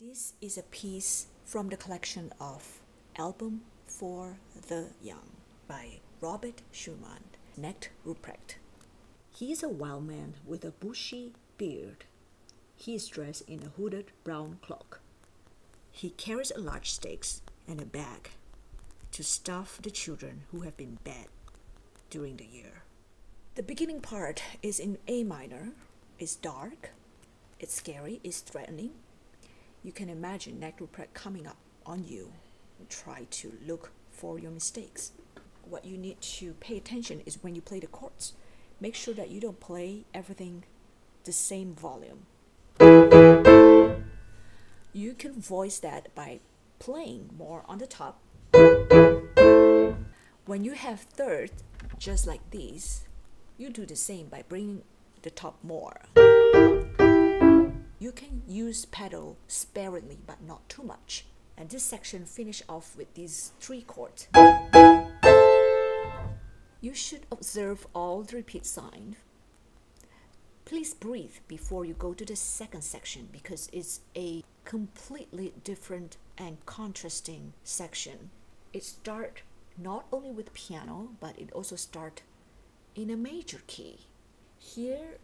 This is a piece from the collection of Album for the Young by Robert Schumann, Knecht Ruprecht. He is a wild man with a bushy beard. He is dressed in a hooded brown cloak. He carries a large sticks and a bag to stuff the children who have been bad during the year. The beginning part is in A minor. It's dark, it's scary, it's threatening. You can imagine Knecht Ruprecht coming up on you try to look for your mistakes. What you need to pay attention is when you play the chords. Make sure that you don't play everything the same volume. You can voice that by playing more on the top. When you have thirds, just like these, you do the same by bringing the top more. Use pedal sparingly but not too much. And this section finish off with these three chords. You should observe all the repeat sign. Please breathe before you go to the second section because it's a completely different and contrasting section. It start not only with piano, but it also start in a major key. Here,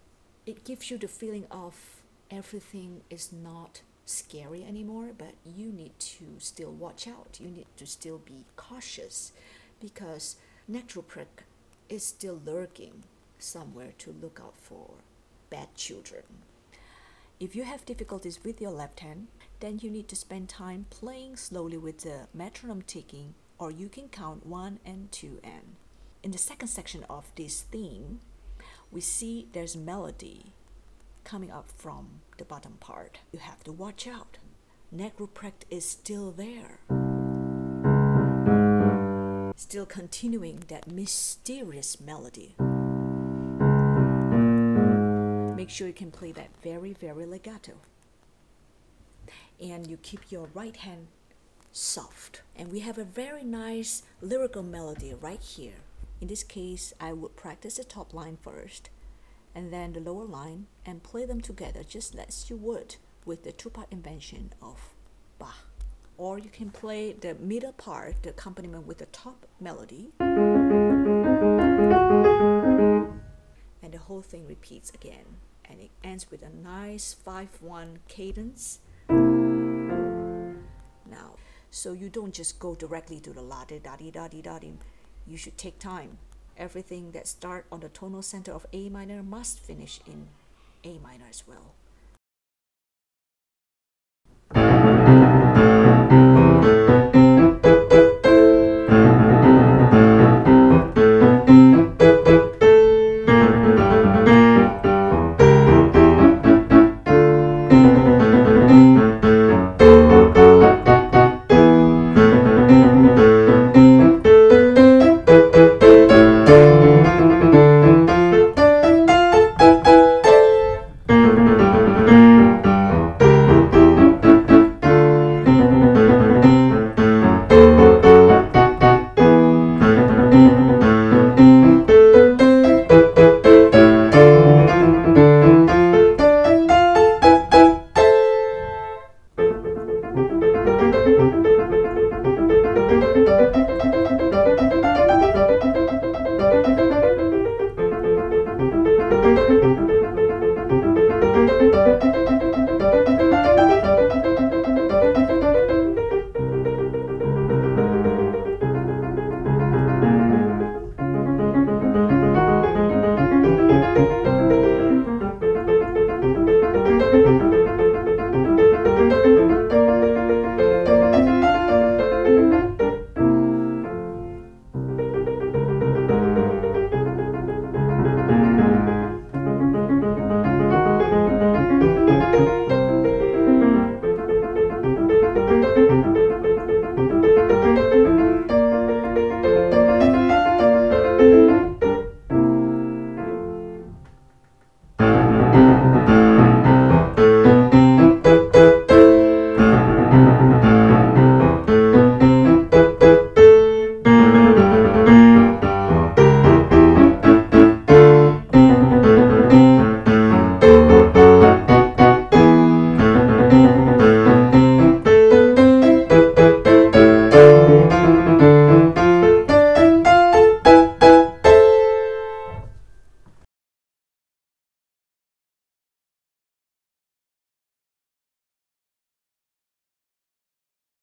it gives you the feeling of everything is not scary anymore, but you need to still watch out. You need to still be cautious because Knecht Ruprecht is still lurking somewhere to look out for bad children. If you have difficulties with your left hand, then you need to spend time playing slowly with the metronome ticking, or you can count 1 and 2 and. In the second section of this theme, we see there's melody coming up from the bottom part. You have to watch out. Knecht Ruprecht is still there. Still continuing that mysterious melody. Make sure you can play that very, very legato. And you keep your right hand soft. And we have a very nice lyrical melody right here. In this case, I would practice the top line first and then the lower line and play them together just as you would with the two-part invention of Bach. Or you can play the middle part, the accompaniment with the top melody. And the whole thing repeats again. And it ends with a nice 5-1 cadence. Now, so you don't just go directly to the la di da di da di da di. You should take time everything that start on the tonal center of A minor must finish in A minor as well. Música